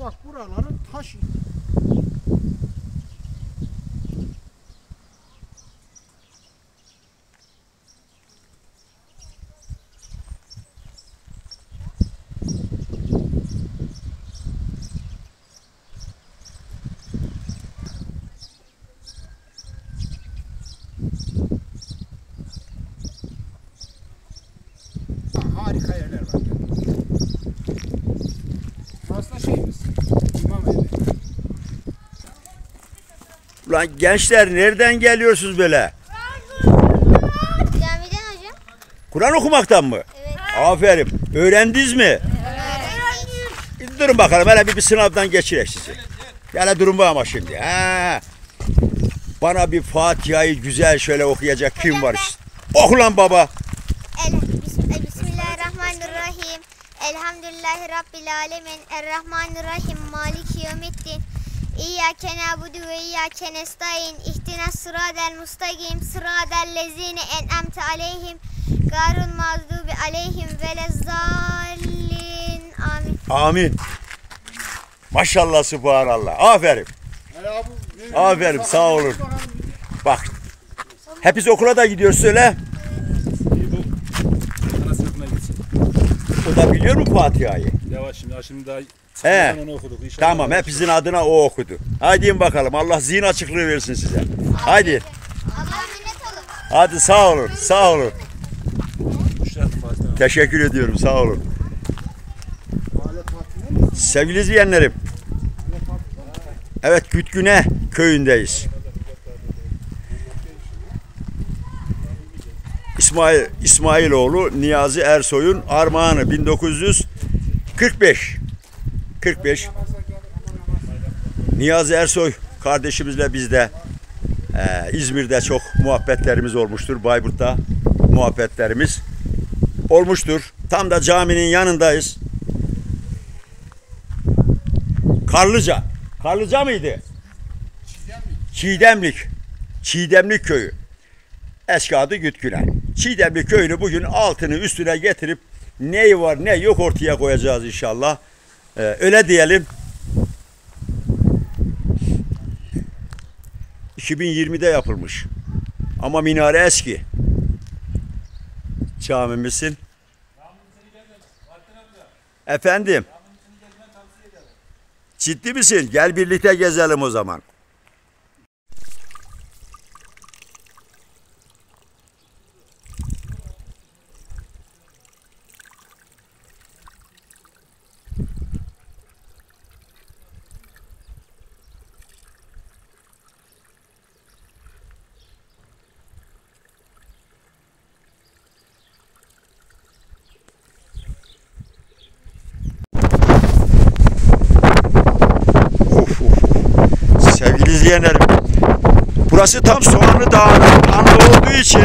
bak buraları taş. Ulan gençler nereden geliyorsunuz böyle? Camiden hocam. Kur'an okumaktan mı? Evet. Aferin. Öğrendiniz mi? Durun bakalım hele bir, bir sınavdan geçirek sizi. Hele durun bu ama şimdi. Ha. Bana bir Fatiha'yı güzel şöyle okuyacak kim var işte. Oku lan baba. El, Bismillahirrahmanirrahim. Elhamdülillahi Rabbil alemin. Errahmanirrahim. Maliki yevmiddin. İyyâke nâbudu ve iyyâke nestaîn. İhtina sıradel mustakim. Sıradel lezîne en'amte aleyhim. Garun mağdubi aleyhim ve lezzallin. Amin. Amin. Maşallah subhanallah. Aferin. Aferin, sağ olun. Bak. Hepiniz okula da gidiyorsunuz öyle. İyi bu. Ana sınıfına gitsin. O da biliyor mu Fatiha'yı? Yavaş şimdi. Şimdi daha He. onu okuduk. İnşallah Tamam hepinizin adına o okudu. Haydi bakalım Allah zihin açıklığı versin size. Haydi. Hadi sağ olun. Sağ olun. Teşekkür ediyorum. Sağ olun. Sevgili izleyenlerim. Evet Gütgüne köyündeyiz. İsmail İsmailoğlu Niyazi Ersoy'un armağanı 1945. 45. Niyazi Ersoy kardeşimizle bizde eee, İzmir'de çok muhabbetlerimiz olmuştur. Bayburt'ta muhabbetlerimiz olmuştur. Tam da caminin yanındayız. Karlıca. Karlıca mıydı? Çiğdemlik. Çiğdemlik köyü. Eski adı Gütküne. Çiğdemlik köyünü bugün altını üstüne getirip neyi var ne yok ortaya koyacağız inşallah. Ee, öyle diyelim. 2020'de yapılmış. Ama minare eski. Camimizin. Efendim. Ciddi misin? Gel birlikte gezelim o zaman. Uf, uf, uf. Sevgili izleyenlerim. Burası tam Soğanlı Dağı'nın anda olduğu için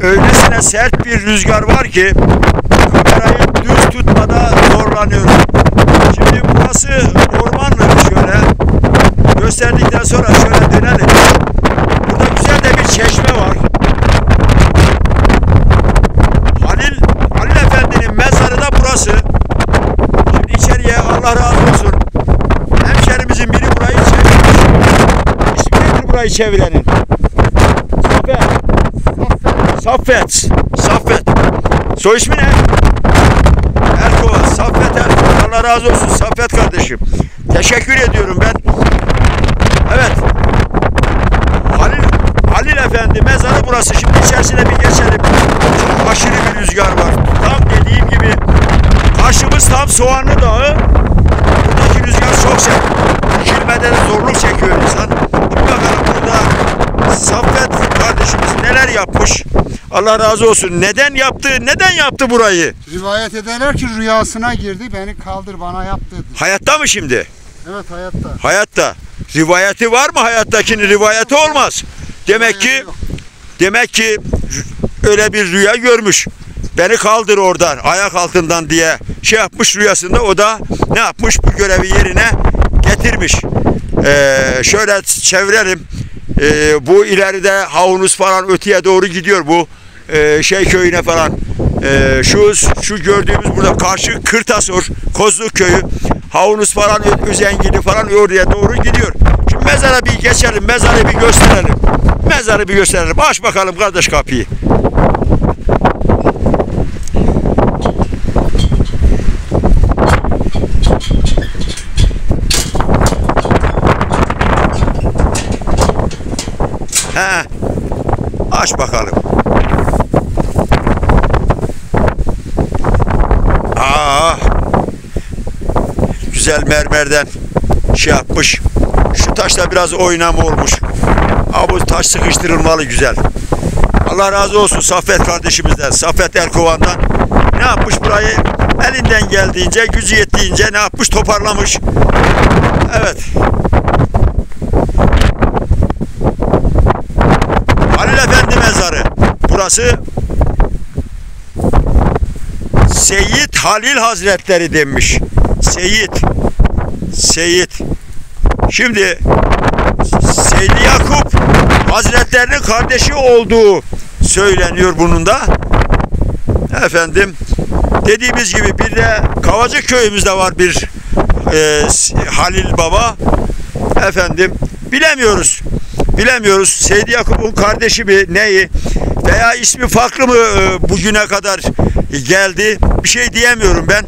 öylesine sert bir rüzgar var ki kamerayı düz tutmada zorlanıyorum. Şimdi burası ormanlık şöyle gösterdikten sonra şöyle dönelim. Burada güzel de bir çeşme var. Halil, Halil Efendi'nin mezarı da burası. Şimdi içeriye Allah razı olsun. Hemşerimizin biri burayı çevirmiş. Burayı çevirenin? Saffet. Saffet. Saffet. Soy ismi ne? Erkova. Saffet Erkova. Allah razı olsun Saffet kardeşim. Teşekkür ediyorum ben. Evet. Halil, Halil Efendi mezarı burası. Şimdi içerisine bir geçelim. Çok aşırı bir rüzgar var. Tam dediğim gibi karşımız tam Soğanlı Dağı. Buradaki rüzgar çok sert. Düşürmede de zorluk çekiyor insan. Bir bakalım burada Saffet kardeşimiz neler yapmış. Allah razı olsun. Neden yaptı? Neden yaptı burayı? Rivayet ederler ki rüyasına girdi beni kaldır bana yap dedi. Hayatta mı şimdi? Evet hayatta. Hayatta. Rivayeti var mı hayattakinin? Rivayeti olmaz. Demek ki demek ki öyle bir rüya görmüş. Beni kaldır oradan ayak altından diye şey yapmış rüyasında o da ne yapmış bu görevi yerine getirmiş. Ee, şöyle çevirelim. Ee, bu ileride havunuz falan öteye doğru gidiyor bu ee, şey köyüne falan. Ee, şu şu gördüğümüz burada karşı Kırtasor, Kozluk köyü, Havunus falan, Özengili falan oraya doğru gidiyor. Şimdi mezara bir geçelim, mezarı bir gösterelim. Mezarı bir gösterelim. Aç bakalım kardeş kapıyı. He. Aç bakalım. Aa. Güzel mermerden şey yapmış. Şu taşta biraz oynama olmuş. Ama bu taş sıkıştırılmalı güzel. Allah razı olsun Saffet kardeşimizden, Saffet Erkovan'dan. Ne yapmış burayı? Elinden geldiğince, gücü yettiğince ne yapmış? Toparlamış. Evet. Halil Efendi mezarı. Burası Seyyid Halil Hazretleri demiş. Seyyid. Seyyid. Şimdi Seyyid Yakup Hazretlerinin kardeşi olduğu söyleniyor bunun da. Efendim dediğimiz gibi bir de Kavacık köyümüzde var bir e, Halil Baba. Efendim bilemiyoruz. Bilemiyoruz. Seyyid Yakup'un kardeşi mi neyi veya ismi farklı mı e, bugüne kadar geldi bir şey diyemiyorum ben.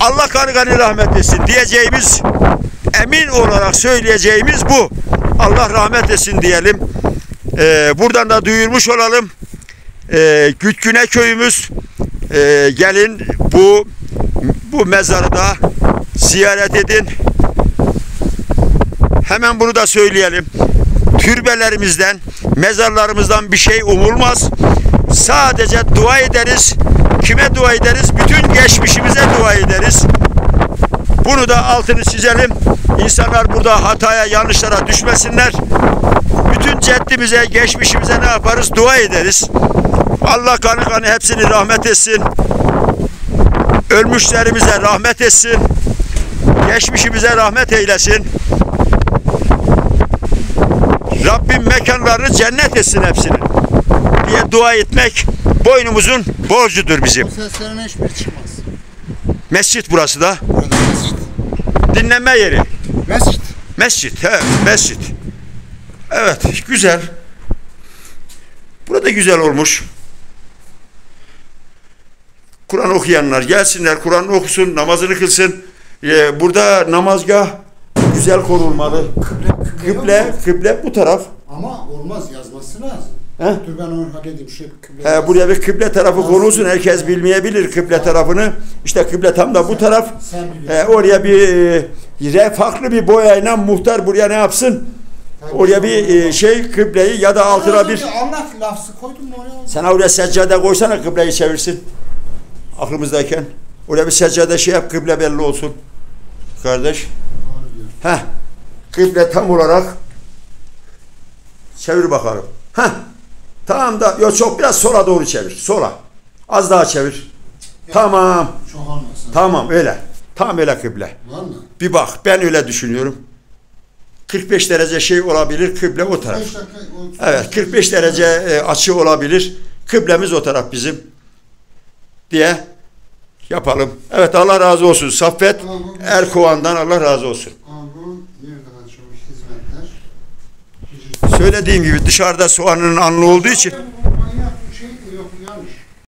Allah kanı kanı rahmet etsin diyeceğimiz emin olarak söyleyeceğimiz bu. Allah rahmet etsin diyelim. E, buradan da duyurmuş olalım. E, Gütküne köyümüz e, gelin bu bu mezarı da ziyaret edin. Hemen bunu da söyleyelim. Türbelerimizden, mezarlarımızdan bir şey umulmaz. Sadece dua ederiz. Kime dua ederiz? Bütün geçmişimize dua ederiz. Bunu da altını çizelim. İnsanlar burada hataya, yanlışlara düşmesinler. Bütün ceddimize, geçmişimize ne yaparız? Dua ederiz. Allah kanı kanı hepsini rahmet etsin. Ölmüşlerimize rahmet etsin. Geçmişimize rahmet eylesin. Rabbim mekanlarını cennet etsin hepsinin diye dua etmek boynumuzun borcudur bizim. Seslerin hiçbir çıkmaz. Mescit burası da. Burada mescit. Dinlenme yeri. Mescit. Mescit, he, mescit. Evet, güzel. Burada güzel olmuş. Kur'an okuyanlar gelsinler, Kur'an okusun, namazını kılsın. Ee, burada namazgah güzel korunmalı. Kıble, kıble, Kıble, kıble bu taraf. Ama olmaz yazması lazım. He? Dur ben onu halledeyim şu kıble. He, buraya bir kıble tarafı konulsun. Herkes bilmeyebilir kıble tarafını. İşte kıble tam da bu taraf. Sen biliyorsun. He, oraya bir e, farklı bir boyayla muhtar buraya ne yapsın? Oraya bir e, şey kıbleyi ya da altına bir Allah lafzı koydum mu oraya? sen oraya seccade koysana kıbleyi çevirsin. Aklımızdayken. Oraya bir seccade şey yap kıble belli olsun. Kardeş. Heh. Kıble tam olarak çevir bakalım. Heh. Tamam da yok çok biraz sola doğru çevir. Sola. Az daha çevir. Tamam. Çok olmasın. Tamam öyle. Tam öyle kıble. Var mı? Bir bak ben öyle düşünüyorum. 45 derece şey olabilir kıble o taraf. 5 dakika. o- Evet 45 derece e, açı olabilir. Kıblemiz o taraf bizim diye yapalım. Evet Allah razı olsun. Saffet Erkovan'dan Allah razı olsun. Aa, bu nereden açılmış hizmetler? Söylediğim gibi dışarıda soğanın anlı olduğu için